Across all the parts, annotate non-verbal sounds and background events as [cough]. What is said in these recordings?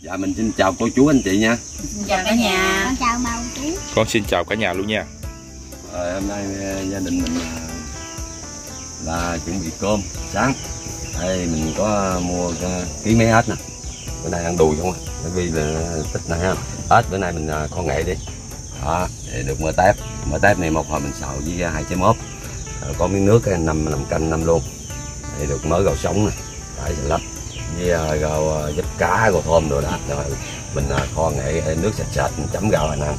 Dạ mình xin chào cô chú anh chị nha. Xin chào cả nhà. Con chào bao chú. Con xin chào cả nhà luôn nha. Rồi hôm nay ờ, gia đình mình ờ, là chuẩn bị cơm sáng. Đây mình có mua ờ, ký mấy ếch nè. Bữa nay ăn đùi không à. Bởi vì là thích này ha. Ếch bữa nay mình kho nghệ đi. Đó, để được mỡ tép. Mỡ tép này một hồi mình xào với hai trái. Rồi có miếng nước năm năm canh năm luôn. Để được mỡ gạo sống nè. Đấy lách với rau giúp cá gạo thơm rồi đó. Rồi mình à, kho nghệ nước sạch sạch, mình chấm rau anh ăn.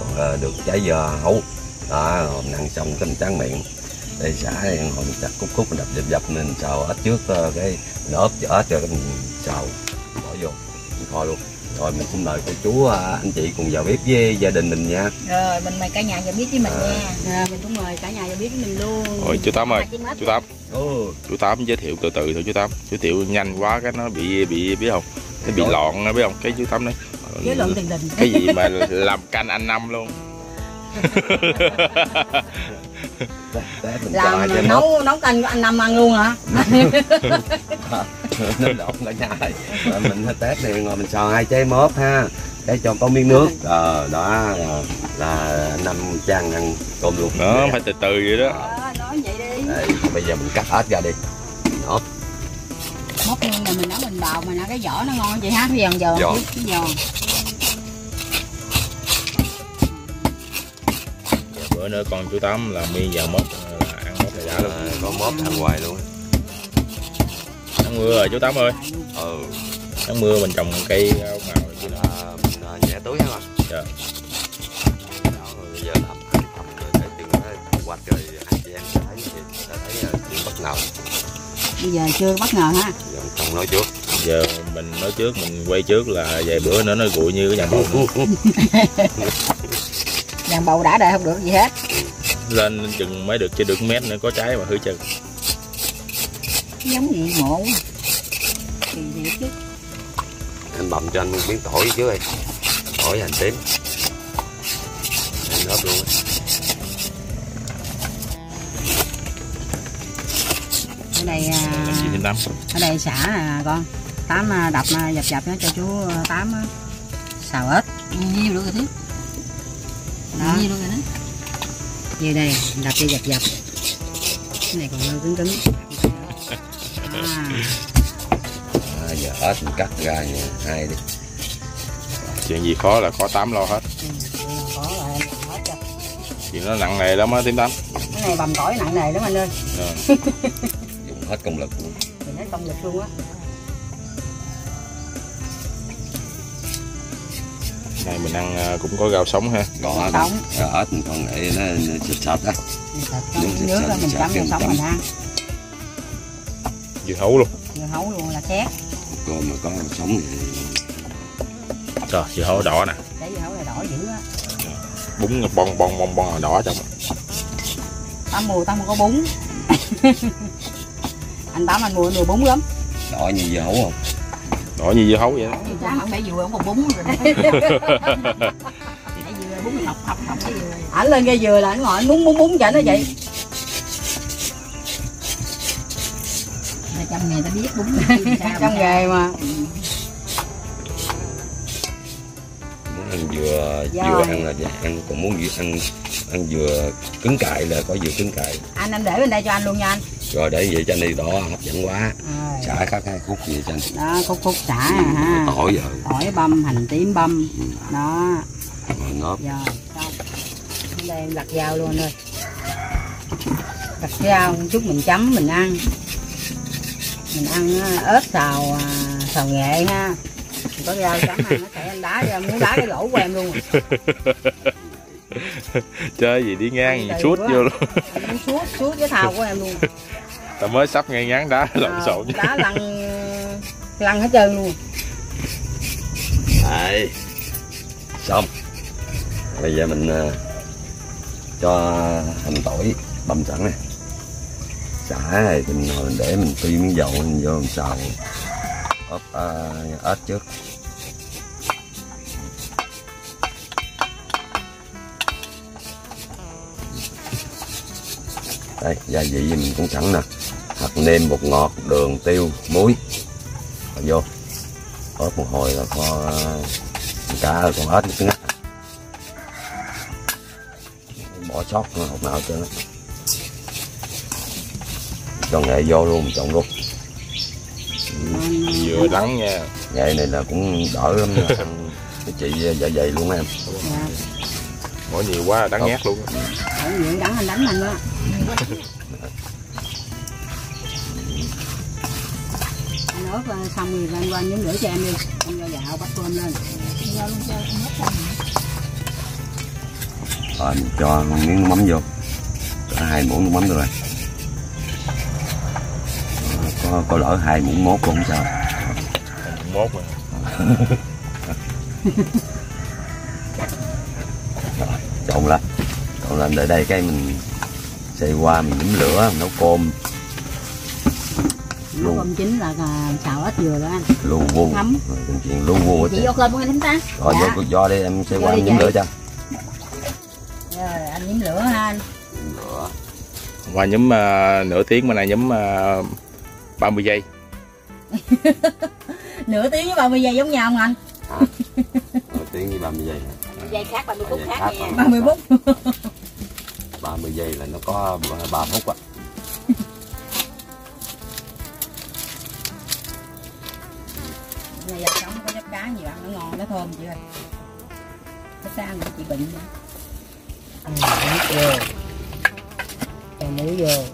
Còn à, được trái dưa hấu đó rồi mình ăn xong cái mình tráng miệng đây xả hồi mình chặt cúc cúc, mình đập dập dập mình xào ít trước à, cái mình ốp cho ớt rồi cái mình xào bỏ vô mình kho luôn rồi mình xin mời cô chú ờ, anh chị cùng vào bếp với gia đình mình nha Rồi mình mời cả nhà vào biết với mình À. nha. Rồi mình cũng mời cả nhà vào biết với mình luôn. Rồi chú Tám ơi, chú Tám, Ồ, chú Tám giới thiệu từ từ thôi chú Tám. Giới thiệu nhanh quá cái nó bị bị biết không? Nó bị Rồi. lọn nó biết không? Cái chú Tám đấy. Với luận tiền đình. Cái gì mà làm canh anh năm luôn. [laughs] [laughs] Làm trái mốt nấu nấu canh của anh Năm ăn luôn hả? [laughs] nó lộn cả nhà mình tép này ngồi mình xào hai trái mốt ha để cho có miếng nước ờ đó là, là năm trang ăn cơm luôn Đó, phải từ từ vậy đó. Ờ, nói vậy đi. Đây, bây giờ mình cắt ớt ra đi đó Móc nhưng mà mình nấu mình bào mà nó cái vỏ nó ngon vậy ha. Cái giòn giòn. Giòn. Bữa nữa con chú Tám làm miên vào mốt là ăn mốt này đã luôn. à, có mốt ăn hoài luôn Nắng mưa rồi chú Tám ơi. ừ Nắng mưa mình trồng cây rau màu này kia nè. à, mình à, nhẹ túi ha mà Dạ. rồi bây giờ làm ăn thầm rồi thấy chừng nó hoạch rồi anh chị em thấy sẽ thấy à, chuyện bất ngờ Bây giờ chưa bất ngờ ha. giờ mình không nói trước Giờ mình nói trước, mình quay trước là vài bữa nữa nó gụi như cái nhà bầu [laughs] nữa. Đàn bầu đã đời không được gì hết. Lên chừng mới được chưa được mét nữa có trái mà hư chân. Giống gì ngộ. Kỳ thiệt chứ. anh bầm cho anh miếng tỏi trước đi tỏi hành tím anh ốp luôn á. Ở đây à, ở đây xả à, con. Tám à, đập à, dập dập nó cho chú à, Tám xào ếch. Nhiều được rồi thế. Đó. Nhiều được rồi đó. Như đây, đập cho dập dập. Cái này còn hơi cứng cứng. À. à, giờ ớt mình cắt ra nha hai đi Chuyện gì khó là có tám lo hết. Hết. Chuyện nó nặng nề lắm á tím tám. cái này bầm tỏi nặng nề lắm anh ơi Ờ. [laughs] dùng hết công lực luôn thì nói công lực luôn á Này mình ăn à, cũng có rau sống ha. ớt Sống. à, ớt mình còn để nó nó sạch sạch á. Nước sạch, đó mình chấm vô sống mình ăn. Dưa hấu luôn. vừa hấu luôn là xét còn mà có sống thì Trời, dưa hấu đỏ nè. cái vừa hấu này đỏ dữ á. Bún bon bon bon bon đỏ trong. tám mua tám có bún. [laughs] Anh tám anh mua anh mua bún lắm. Đỏ như dưa hấu không Đỏ như dưa hấu vậy đó. Chứ không phải vừa không còn bún rồi [laughs] vừa bún học học học cái vừa. ảnh lên cây dừa là anh ngồi anh bún bún bún cho nó vậy Mà trong nghề ta biết bún [laughs] sao. trong nghề mà muốn ăn vừa Rồi. vừa ăn là vừa ăn còn muốn vừa ăn ăn vừa cứng cại là có vừa cứng cại anh anh để bên đây cho anh luôn nha anh rồi để vậy cho anh đi đó hấp dẫn quá. Rồi. Xả các cái khúc gì cho anh đó khúc khúc xả à, ha. Tỏi giờ tỏi băm hành tím băm. Đó. Rồi nóp rồi xong. Đây em lặt dao luôn ơi lặt dao một chút mình chấm mình ăn. Mình ăn á, ớt xào à, xào nghệ ha. Mình có rau chấm ăn nó sẽ anh đá muốn đá cái lỗ của em luôn à. Chơi gì đi ngang suốt vô luôn. Suốt suốt cái thau của em luôn Ta mới sắp ngay ngắn đá lộn xộn. đá lăn lăn hết trơn luôn Đấy. Xong. Bây giờ mình à, cho hành tỏi băm sẵn này. Xả này thì mình hồi mình để mình phi miếng dầu mình vô mình xào ốp à, ớt trước. Đây, gia vị mình cũng sẵn nè. Hạt nêm, bột ngọt, đường, tiêu, muối. Rồi vô ớt một hồi là có cá rồi con ếch nó ngắt. Bỏ sót hộp nào cho nó. Cho nghệ vô luôn trộn luôn. Vừa đắng nha. Nghệ này là cũng đỡ lắm [laughs] cái chị dạ dày luôn em. Dạ. Bỏ nhiều quá đắng nhát luôn á. nhiều đắng anh đánh anh đó [laughs] xong rồi lên qua nhúng lửa cho em đi. Em cho dạo bắt cơm lên. Rồi mình cho miếng nước mắm vô. Cả hai muỗng nước mắm rồi. Có có lỡ hai muỗng mốt cũng không sao. Mốt mà. Trộn lên trộn lên để đây cái mình xay qua mình nhúm lửa mình nấu cơm. Cơm chín là à, xào ít dừa đó anh. Lu vu Ngấm. Rồi, chuyện lu hết Chị vô cơm của anh ta. Rồi Dạ. vô do đi em xay Vô qua em vậy. lửa cho. Rồi anh nhím lửa ha anh. Lửa qua nhúm uh, nửa tiếng mà này nhúm uh, 30 giây. [laughs] Nửa tiếng với 30 giây giống nhau không anh? Rồi, tiếng với 30 giây. Dây khác 30 phút khác khác nha. còn- 30 phút. [laughs] 30 giây là nó có 3 phút á này giờ sống có chép cá gì bạn nó ngon nó thơm chị ơi. Cái sao mà chị bệnh nữa ăn nước vô. Cho muối vô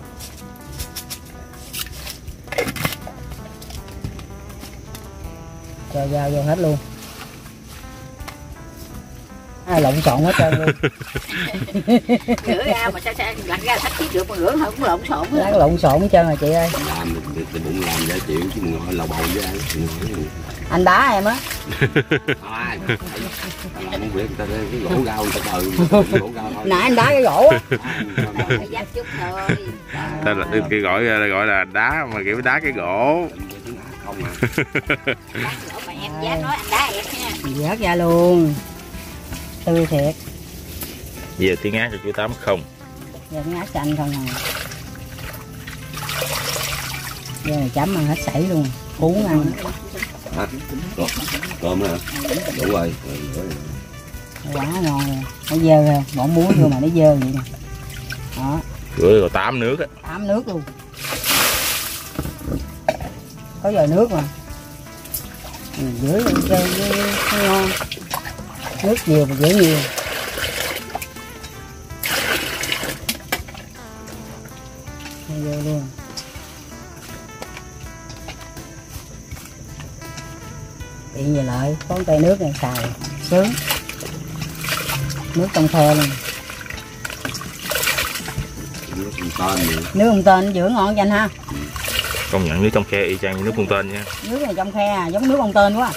cho dao vô hết luôn. À, lộn xộn hết trơn luôn. [laughs] Rửa ra mà sao sao lặt ra thách chiếc được mà rửa không lộn xộn hết. Lát lộn xộn hết trơn rồi chị ơi. Làm thì, thì bụng làm dễ chịu chứ đừng ngồi lầu bầu với ai ngồi anh đá em á. Nãy anh đá cái gỗ á. Đây là cái gọi là gọi là đá mà kiểu đá cái gỗ. Không mà em giá nói anh đá em nha vớt ra luôn. Tươi thiệt. Về tiếng ác cho chú tám không? Giờ ngá chanh không à? Giờ chấm ăn hết sảy luôn. Cuốn ăn hả cơm cơm hả đủ rồi Rồi, rồi. quá ngon rồi nó dơ rồi bỏ muối vô mà nó dơ vậy nè đó rửa rồi tám nước á tám nước luôn có giờ nước mà ừ, rửa lên chơi với nó ngon nước nhiều mà rửa nhiều tiện về lại? Có tay nước này xài. Sướng. Nước trong khe luôn. Nước con tên nữa nước ông tên giữa ngon cho anh ha. Công nhận nước trong khe y chang như nước con tên nha. Nước này trong khe à, giống nước ông tên quá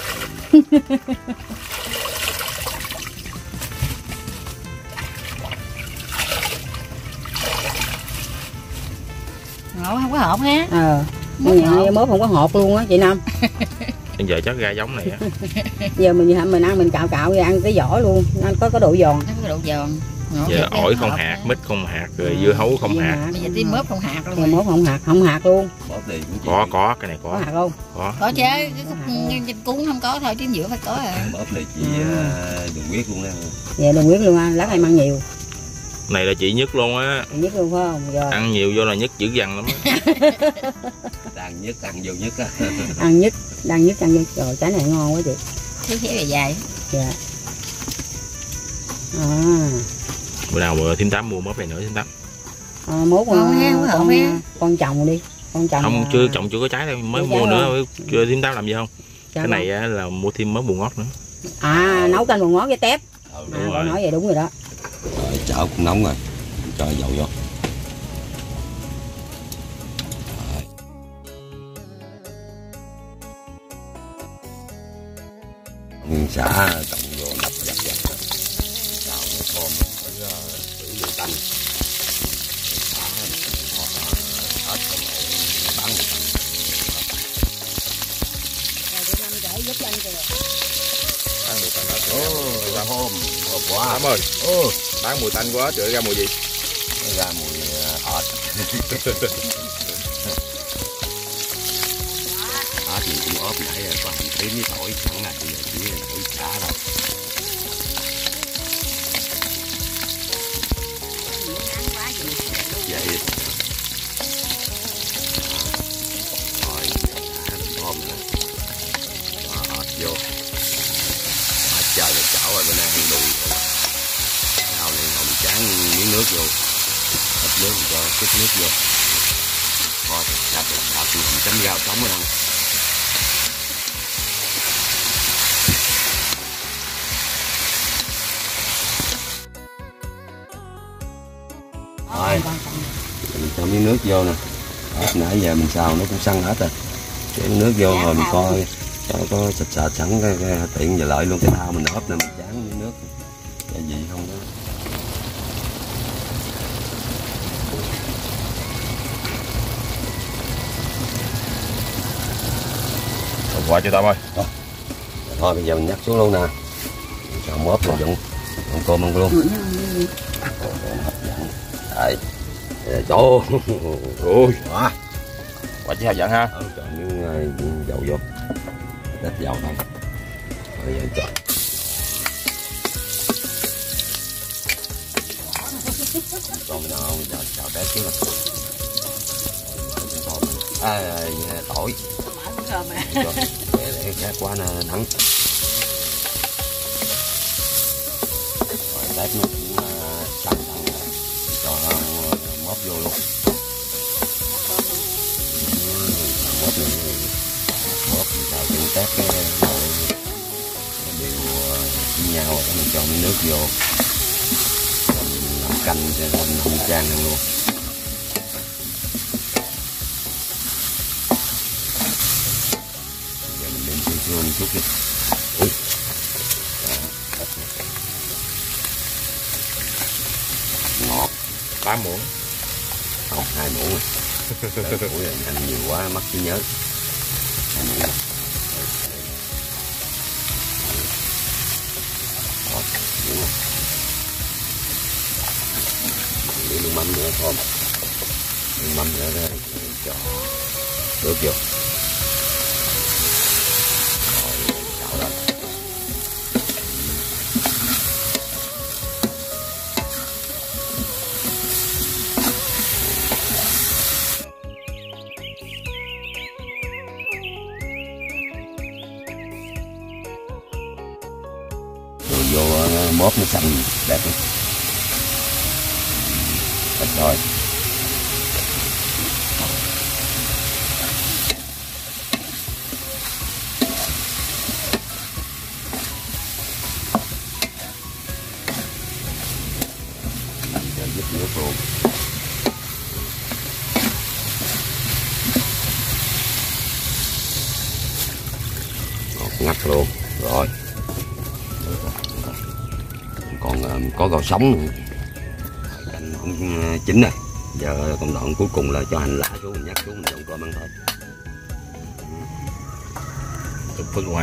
Ngộ không có hộp ha. Ờ mốt không? có hột luôn á chị năm [laughs] bây giờ chắc ra giống này á. [laughs] Giờ mình mình ăn mình cạo cạo rồi ăn cái vỏ luôn ăn có có độ giòn. Nó có độ giòn. Ngộ giờ ổi không hạt mít không hạt rồi dưa hấu không hạt. Bây giờ tí mớp không hạt luôn mốt không hạt không hạt luôn. Có có cái này có. Có hạt không? Có. Có chứ Cái cuốn không có thôi Chứ giữa phải có à. Bóp đi chị đừng biết luôn nha. Vậy đừng quyết luôn ăn lát em ăn nhiều này là chị nhất luôn á. Nhất luôn phải không? Rồi ăn nhiều vô là nhất dữ dằn lắm á. [laughs] Đang nhất ăn vô nhất á. [laughs] Ăn nhất đang nhất ăn nhất. Rồi trái này ngon quá chị. Thấy thế là dài. Dạ. À, bữa nào bữa thím tám mua mớp này nữa thím tám. À mốt con, con, ha. con chồng đi con chồng không là- chưa trồng chưa có trái đâu. Mới mua nữa chưa thím tám làm gì không? Cái này á, là mua thêm mớp bùn ngót nữa. À nấu canh bò ngót với tép. Ừ, à, đúng con rồi. nói vậy đúng rồi đó rồi chảo cũng nóng rồi cho dầu vô Rồi. xả cộng hôm quá tám ơi. Ô bán mùi tanh quá trời ra mùi gì? Ra mùi ớt ớt thì cũng ớt nãy rồi có hành tí với tỏi sẵn là bây giờ vô nè. Nãy giờ mình xào nó cũng săn hết rồi. Cho miếng nước vô rồi mình coi. Cho có sạch sạch sẵn cái, cái tiện giờ lợi luôn. Cái thao mình ốp nè mình chán nước. Gia vị không Rồi, qua chú Tâm ơi. Thôi bây giờ mình nhắc xuống luôn nè. Cho mớp rồi dụng. Ăn cơm ăn luôn. Đấy chỗ. [laughs] Ôi. Quá qua chỉ hấp dẫn ha. Ừ, miếng ờ, dầu vô. Ít dầu thôi. Rồi giờ cho. Còn nào giờ chào trước rồi à, à, tỏi để để khác quá nắng rồi tép nó vô luôn bóp móp này móp sao cho các cái nồi đều ờ, với nhau rồi, mình cho miếng nước vô. Mình làm canh cho nó không trang hơn luôn. Giờ mình đem xuống xương một chút đi. Ui. Ngọt. Ba muỗng muỗng rồi. [laughs] Muỗng rồi ăn nhiều quá mất trí nhớ. Hai muỗng rồi. Để nước mắm nữa không? Mắm nữa đó. Cho nước vô nó xanh đẹp lắm Ít sống nữa canh không chín rồi. Giờ công đoạn cuối cùng là cho hành lá xuống, nhắc xuống, mình trồng cơm ăn thôi. Tục phức luôn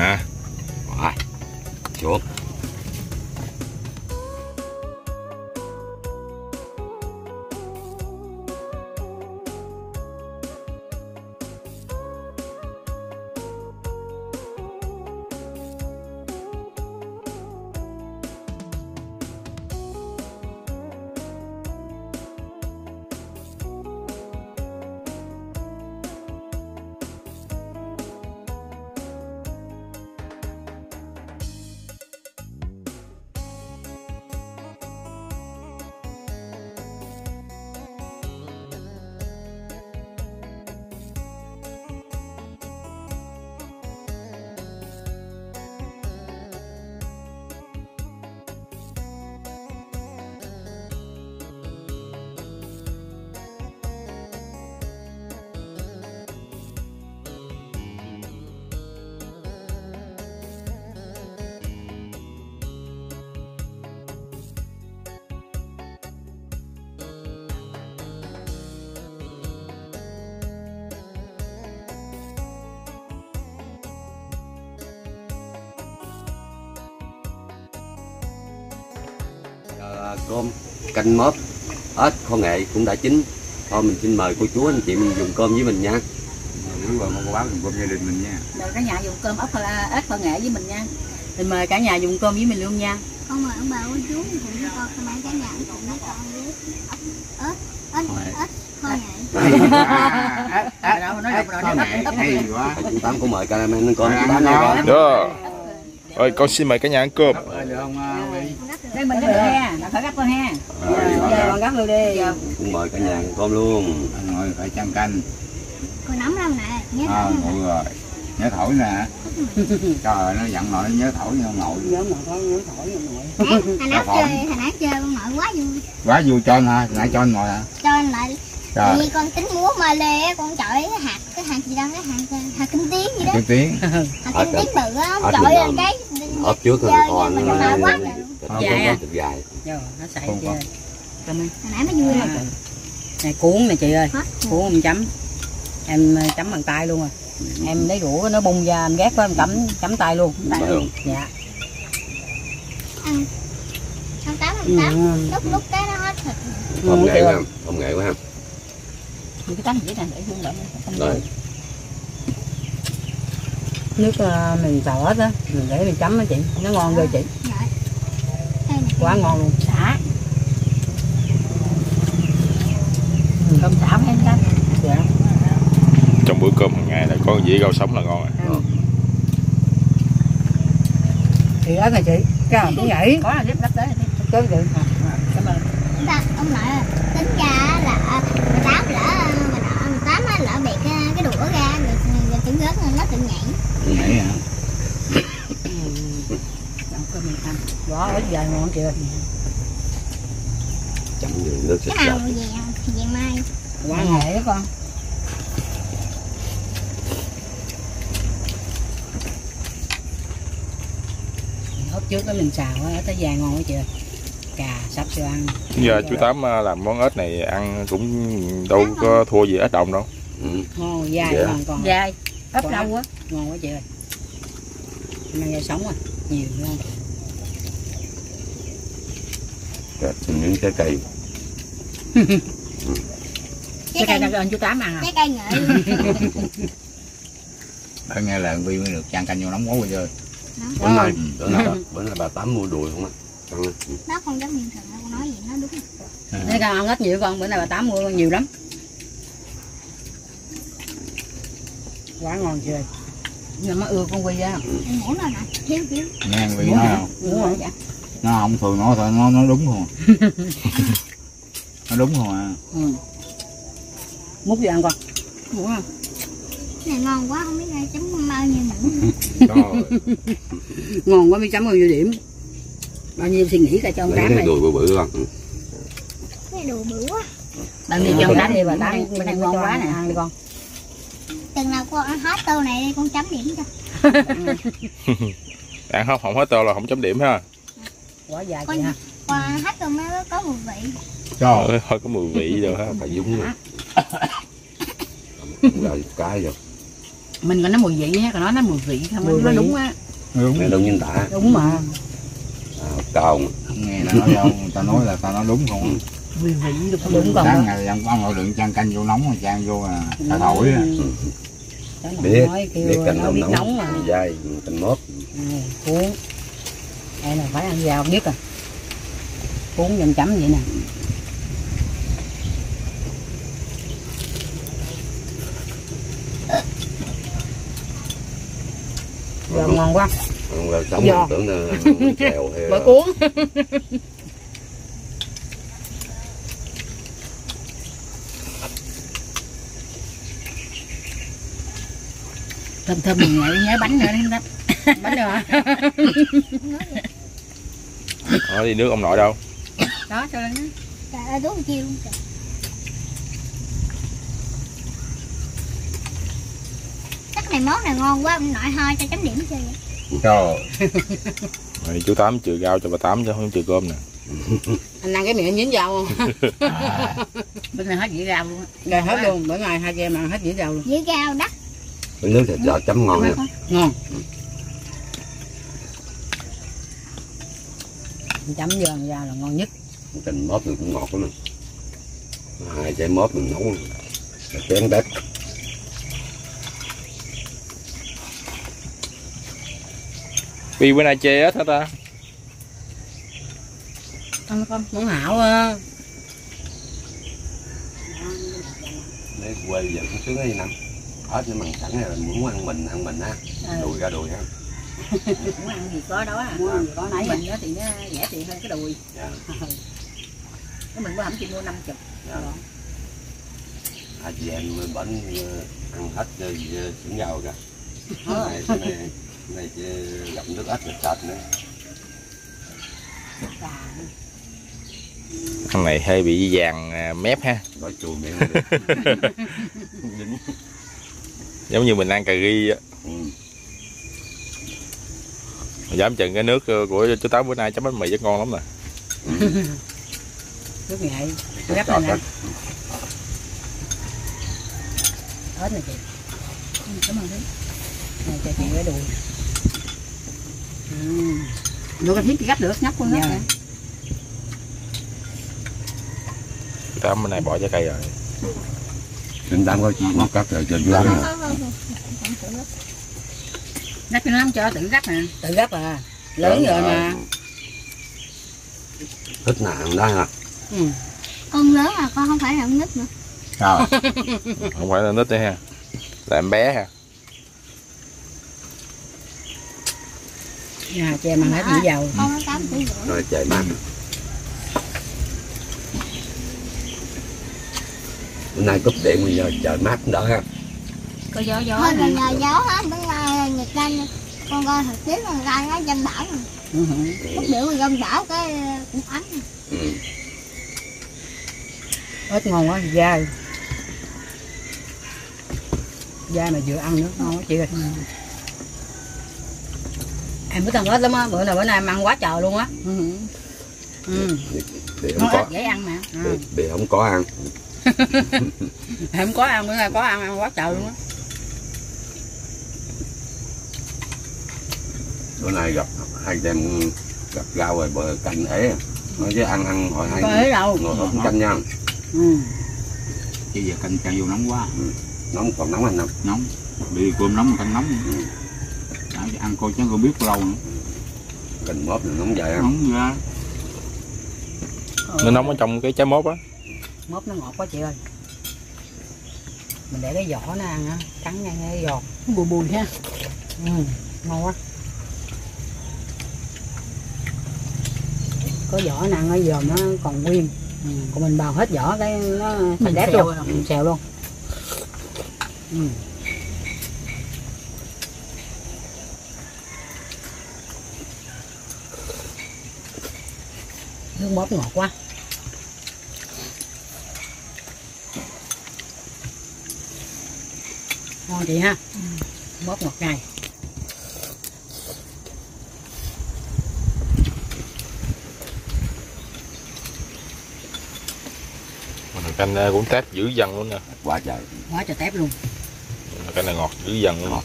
cơm canh mớp. Ếch kho nghệ cũng đã chín. Thôi mình xin mời cô chú anh chị mình dùng cơm với mình nha. Bà con cô bác cùng cơm gia đình mình nha. Rồi cả nhà dùng cơm ốc ếch kho nghệ với mình nha. Mình mời cả nhà dùng cơm với mình luôn nha. Con mời ông bà cô chú cùng với con mang cả nhà cùng với con với ớt ớt ớt kho nghệ. Rồi, nói được rồi, có nói mẹ ốc hay quá. Chú tám cũng mời caramel lên con. Chú tám nha con rồi. Xin mời cả nhà ăn cơm. Được không à? Đây mình gấp ha, là phải gấp con ha Giờ con gấp luôn đi. Cũng mời cả nhà cơm luôn. Anh ngồi phải chăn canh. Con nóng lắm nè nhớ à, thổi ngồi rồi. Nhớ thổi nè. [laughs] Trời ơi, nó dặn nội nó nhớ thổi nhưng không ngồi. Nhớ mà có nhớ thổi như nội nè hồi nãy chơi hồi nãy chơi con nội quá vui. Quá vui cho anh hả? Nãy cho anh ngồi hả? Cho anh lại. Trời. Vì con tính múa ma lê á, con chọi cái hạt cái hạt gì đâu cái hạt hạt kinh tiếng gì đó. cái tiếng. Hạt kinh tiếng bự á chọi kinh lên cái ốp trước rồi còn mà quá Dài à? dài. Nó xài Không chưa? nãy mới vui lắm. Này cuốn nè chị ơi. Cuốn em chấm. Em ờ, chấm bằng tay luôn rồi Em lấy rũa nó bung ra em ghét quá em chấm chấm tay luôn. Không? Dạ. Ăn. Ăn tám ăn tám. Lúc lúc cái nó hết thịt. Không nghệ chị quá ơi. không nghệ quá cái vậy nè để không rồi. nước ờ, mình xào hết á mình để mình chấm á chị. Nó ngon ghê chị. Rồi. nè quá ngon luôn xả Ừ, cơm xả mấy anh canh dạ trong bữa cơm hàng ngày là có dĩa rau sống là ngon à. thì đó nè chị cái nào cũng nhảy có là giúp đắp tới tới chị cảm ơn Ta, ông nội ơi, tính ra là mười tám lỡ mười tám lỡ bị cái, cái đũa ra rồi, rồi tự rớt rồi nó tự nhảy nãy hả Cơm mình ăn. Quá ít dài ngon chị ơi chấm như nước sạch cái nào vàng vàng mai. Quá nghệ đó con. Hốt trước đó mình xào á tới dài ngon quá chị cà sắp siêu ăn. Giờ chú tám à, làm món ếch này ăn cũng đâu có thua gì ếch đồng đâu. Ừ. ngon dai Dạ. ngon còn dai. Ấp lâu quá ngon quá chị ơi mang sống à? Nhiều ngon Rồi, xin những trái cây cái [laughs] trái cây này anh chú tám ăn à trái cây nghệ phải nghe là Vi mới được chăn canh vô nóng quá bây giờ bữa nay bữa nay bà, bữa nay bà tám mua đùi không á. Ừ. nó không giống miệng thường con nói gì nó đúng Thế con ăn ít nhiều con, bữa nay bà tám mua nhiều lắm. Quá ngon chưa? Nhưng mà ưa con quy á. Em ngủ rồi nè thiếu thiếu nghe Vi nói không Đúng rồi. Dạ. Nó không thường nói thôi nó nó đúng không à. [laughs] nó đúng không à Ừ. Múc vô ăn con. Đúng không? này ngon quá không biết ai chấm như nữa trời [laughs] Ngon quá mới chấm bao nhiêu điểm. Bao nhiêu suy nghĩ cả cho con lấy tám cái này. đùi bự bự con cái đồ bự quá Bao nhiêu cho con tám đi bà tám bữa nay ngon quá nè ăn đi con. chừng nào con ăn hết tô này đi con chấm điểm cho [laughs] ăn không không hết tô là không chấm điểm ha Quá dài chị ha. ăn hết tô mới có mùi vị. Trời Ôi, hơi có mùi vị rồi ha phải dúng nữa rồi cái rồi. Mình còn nói mùi vị nhé, còn nói nó mùi vị không nó đúng á. đúng. Mẹ đông nhân tả Đúng mà. à, mà. không nghe là nói đâu người ta nói là ta nói đúng không Mùi vị đúng đúng còn. sáng ngày ăn con ngồi đựng chăn canh vô nóng rồi chan vô là ta thổi á. mà biết nói biết kêu canh nó nóng biết nóng mà. dai canh mốt. Này, cuốn đây là phải ăn vào biết à cuốn dầm chấm vậy nè. Giờ ngon quá. Vào sống Giò. tưởng là [laughs] chèo hay cuốn. [laughs] Thơm thơm mình nhảy nhớ bánh nữa đi đó bánh [laughs] nữa hả Đó, đi nước ông nội đâu? Đó cho lên đó trời ơi đúng chiêu luôn trời chắc này món này ngon quá ông nội thôi cho chấm điểm cho vậy. Trời. [laughs] Chú tám chừa rau cho bà tám chứ không chừa cơm nè. [laughs] Anh ăn cái miệng nhín rau không? [laughs] Bữa nay hết dĩa rau luôn á. Rồi hết luôn. Bữa ngày hai chị em ăn hết dĩa rau luôn. Với rau đắt. Cái nước thịt giò chấm ngon nha. Ngon chấm giòn ra là ngon nhất. Canh mớp này cũng ngọt lắm này. hai trái mớp mình nấu là chén đất. Vì bữa nay chê hết hả ta? Không không muốn hảo à. để quê giờ cũng sướng cái gì nè? Hết nhưng mà sẵn này là muốn ăn mình ăn mình á, ừ. đùi ra đùi á muốn ăn gì có đó à. Mua gì có nấy à. mình đó thì nó rẻ tiền hơn cái đùi. Dạ. [laughs] Cái mình có hẳn chỉ mua năm chục. Dạ. Hai chị em bánh ăn hết rồi ờ, gạo kìa. Này cái này cái này gặp nước ếch là sạch nữa. Thằng này hơi bị vàng à, mép ha. chùi miệng. [laughs] Giống như mình ăn cà ri á. ừ. Dám chừng cái nước ờ, của chú Tám bữa nay chấm bánh mì rất ngon lắm nè. [laughs] nước nghệ gấp Cho này nè hết. này chị cảm ơn đấy này cho chị cái đùi ừ. nuôi cái thiết chị gấp được nhóc con Dạ. nhóc nè Chú Tám bữa nay bỏ trái cây rồi. Chúng ta có chi nó cắt rồi trên dưới Không, nè. không, không, không, không, không. Gấp cho nó không cho tự gấp nè tự gấp à. Lớn rồi mà. thích nạn đó hả ừ. con lớn à con không phải là con nít nữa. Sao? [laughs] Không phải là nít đấy ha. Là em bé ha. nhà chè mà hết bị rưỡi rồi. Chạy mát bữa nay cúp điện bây giờ trời mát đỡ ha có gió gió thôi nè nhờ gió á bữa nay nhiệt canh con coi thời tiết con coi nó trên bão mà. ừ. biểu gần bão cái cũng ấm ừ. ớt ngon quá dai dai mà vừa ăn nữa ngon quá chị ơi em biết ăn ớt lắm á bữa nào bữa nay em ăn quá trời luôn á ừ. ừ. bị nó không có dễ ăn mà bị, bị không có ăn [laughs] em có ăn bữa nay có ăn ăn quá trời luôn á bữa nay gặp hai em gặp rau rồi bờ canh ế. Nói chứ ăn ăn hỏi hai ấy đâu? ngồi không canh nha ừ. Chứ giờ canh canh vô nóng quá. Nóng còn nóng anh nằm. Nóng. Đi cơm nóng canh nóng. Đã, Ăn coi chứ không biết bao lâu nữa. Canh mớp là nóng dài ha Nóng ra Nó nóng ở trong cái trái mốt á. mốt nó ngọt quá chị ơi. Mình để cái vỏ nó ăn á cắn ngay cái giọt. Bùi bùi ha. Ừ. ngon quá có vỏ ăn ở giờ nó còn nguyên. Ừ. còn mình bào hết vỏ cái nó thành Mình đét luôn ừ, xèo luôn. Ừ. nước mốt ngọt quá. Ngon chị ha. Mốt ngọt này Canh ờ, cũng tép dữ dằn luôn nè. quá trời. Quá trời tép luôn. Canh này ngọt dữ dằn luôn.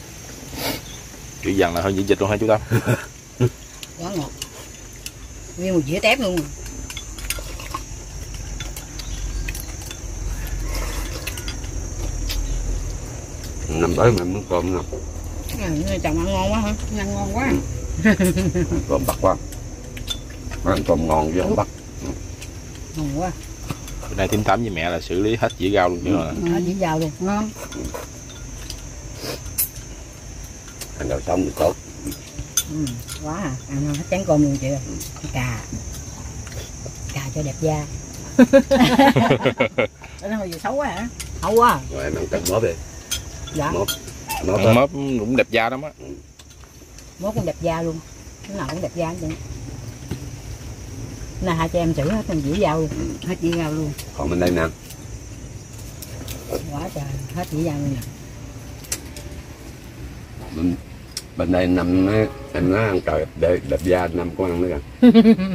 Dữ dằn là hơn diễn dịch luôn ha chú Tám. [laughs] quá ngọt. Nguyên một dĩa tép luôn năm tới mà muốn cơm nè. À, chồng ăn ngon quá hả? Ăn ngon quá. Cơm bắt quá. Ăn cơm ngon với không bắt ngon quá Bữa nay tím tắm với mẹ là xử lý hết dĩa rau luôn chứ mà. ở dĩa giàu luôn ngon. Ăn đầu sống thì tốt. Ừ. quá à. Ăn ngon hết chén cơm luôn chị ơi. Cà. Cà cho đẹp da. Đây mà gì xấu quá hả? Xấu quá à. rồi em ăn canh mớp đi. Dạ. Mớp mớp mớp cũng đẹp da lắm á. mốt cũng đẹp da luôn. Cái nào cũng đẹp da hết trơn này hai chị em chữ hết thành dĩa dao luôn hết dĩa dao luôn. Còn bên đây nè. Quá trời hết dĩa dao luôn nè. Bên, bên đây năm á, em nói ăn trời đẹp, đẹp da năm có ăn nữa kìa. [laughs]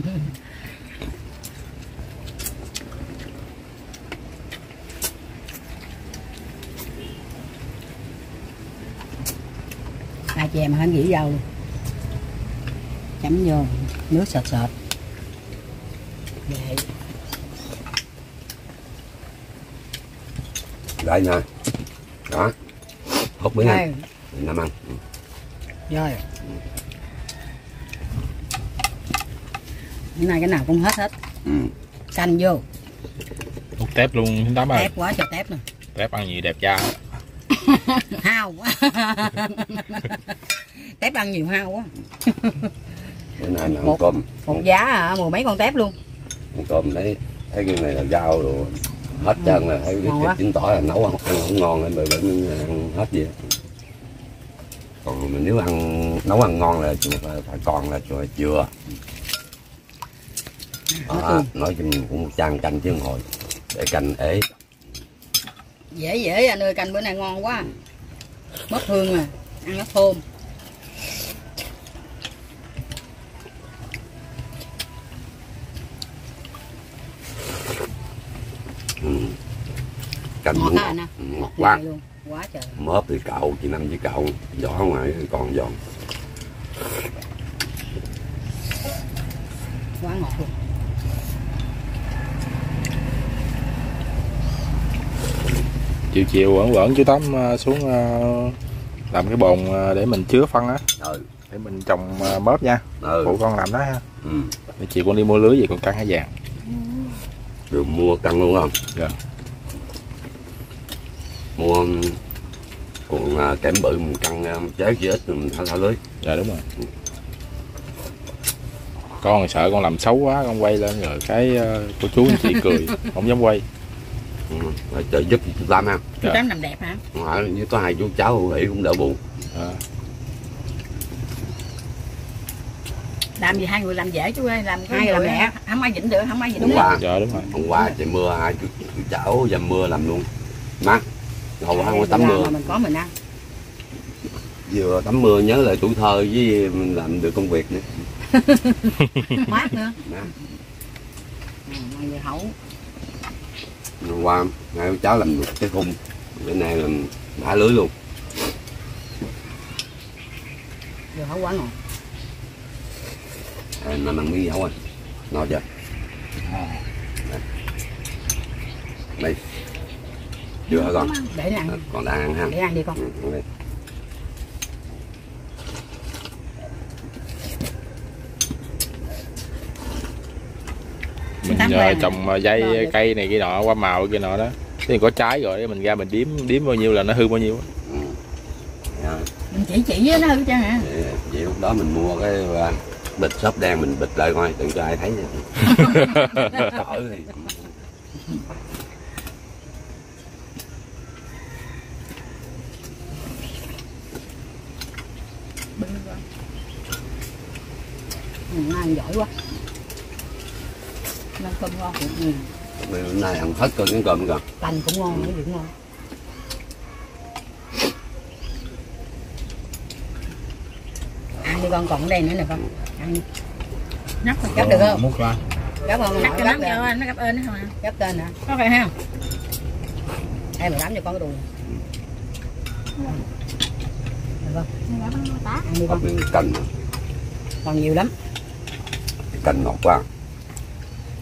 Hai chị em hết dĩa dao luôn. Chấm vô nước sệt sệt vậy đây nè đó. Hút miếng ăn đây năm ăn. Rồi. Bữa nay cái nào cũng hết hết. Ừ. canh vô. Hút tép luôn thứ tám ơi. Tép quá trời tép nè. Tép ăn gì đẹp da [laughs] hao quá. [laughs] Tép ăn nhiều hao quá. Bữa nay ăn Một- cơm. một giá à, mười mấy con tép luôn. Ăn cơm thấy thấy cái này là rau rồi hết trơn là thấy Ngon cái quá. chứng tỏ là nấu ăn, ăn không ngon nên mình ăn hết vậy. Còn mình nếu ăn nấu ăn ngon là phải, còn là chùa chừa. À, nói chung cũng một trang canh chứ hồi để canh ế. Dễ dễ anh ơi canh bữa nay ngon quá. Mất hương à ăn nó thơm ừ. Canh ngọt à ngọt, ngọt quá. quá trời mớp thì cậu chị năm với cậu vỏ ngoài thì còn giòn. Quá ngọt luôn. Chiều chiều vẫn vẫn chú tám ờ, xuống ờ, làm cái bồn ờ, để mình chứa phân á. Ừ. Để mình trồng mớp nha. Ừ, phụ con làm đó ha. Ừ. để chiều con đi mua lưới về con căng hái vàng. Được mua căng luôn không? Dạ. Mua um, còn à, kẽm bự mình căng à, chế chỉ ít mình thả thả lưới. Dạ đúng rồi. Con sợ con làm xấu quá con quay lên rồi cái ờ, cô chú anh chị cười [laughs] không dám quay. Ừ. trợ giúp chú Tam ha. Chú Dạ. làm đẹp hả? Ở như có hai chú cháu hữu hỷ cũng đỡ buồn. À, làm gì hai người làm dễ chú ơi làm hai người làm lẹ không ai dĩnh được không ai dĩnh được. dạ đúng rồi. Hôm qua trời mưa hai chú, chú cháu dầm mưa làm luôn. Mát Làm mưa. mà mình có mình ăn. Vừa tắm mưa nhớ lại tuổi thơ với mình làm được công việc nữa. [laughs] Mát nữa. Mát. ừ, mà người hậu. Hôm qua hai chú cháu làm được cái khung. Bữa nay làm thả lưới luôn. Người hậu quá ngọt à, nó ăn miếng dầu rồi ngon chưa? Đây chưa hả con. Để ăn còn đang ăn ha. Để ăn đi con. Ừ, đi. mình ờ, quen trồng ờ, dây cây này kia nọ qua màu kia nọ đó. Thì có trái rồi mình ra mình điếm điếm bao nhiêu là nó hư bao nhiêu Ừ. Dạ, mình chỉ chỉ với nó hư chứ hả? Vậy, vậy lúc đó mình mua cái à, bịch xốp đen mình bịch lại coi đừng cho ai thấy cỡ [laughs] thì ừ, nó ăn giỏi quá. Nó cơm ngon. Ừ. bữa nay ăn hết cơm cái cơm rồi canh cũng ngon cái gì cũng ngon. Ăn đi con còn ở đây nữa nè con. Ăn. Nhắc gấp được không? múc ra. Gấp không? Nắp nội cho được vô anh, nó gấp ơn không à? gấp tên hả? Có phải không? Em mà đám cho con cái đùi? Được không? Ăn đi con. còn nhiều lắm canh ngọt quá.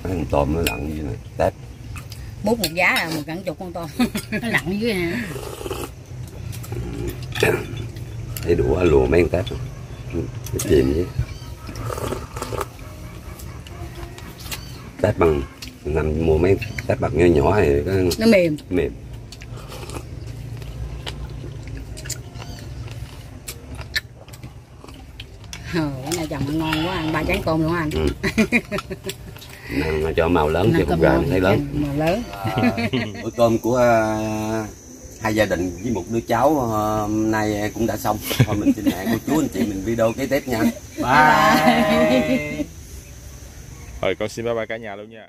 Mấy con tôm nó lặn như này tép. Bút một giá là một gần chục con tôm. [laughs] Nó lặn dưới hả? Thấy đủ lùa mấy con tép cái chìm chứ. Tép bằng nằm mua mấy tép bằng nhỏ nhỏ này cái nó mềm. Mềm ờ cái này chồng ăn chén tôm luôn á anh? Ừ. [laughs] Nàng cho màu lớn không cơm ra ngon, thấy lớn. mà lớn. [laughs] Bữa cơm của à, hai gia đình với một đứa cháu à, hôm nay cũng đã xong. Thôi mình xin hẹn cô chú anh chị mình video kế tiếp nha. Bye. Rồi [laughs] con xin bye bye cả nhà luôn nha